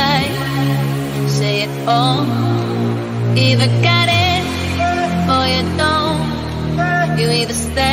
right. Say it all. Either get it or you don't. You either stay.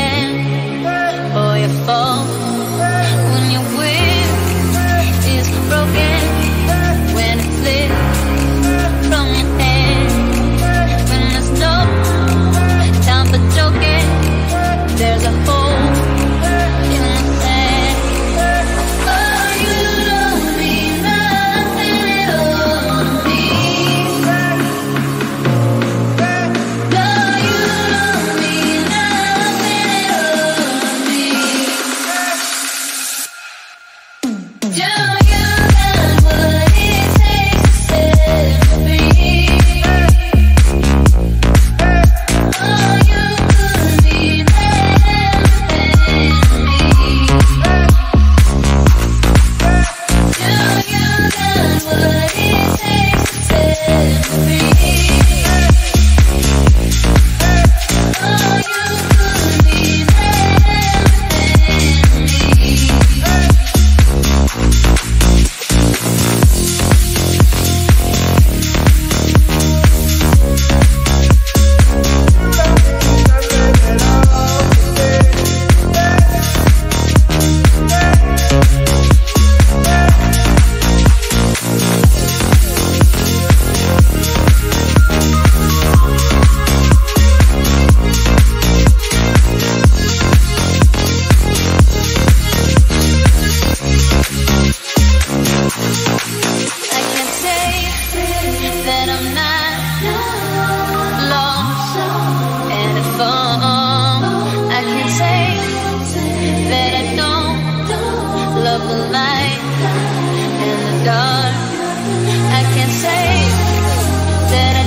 night, in the dark. I can't say that I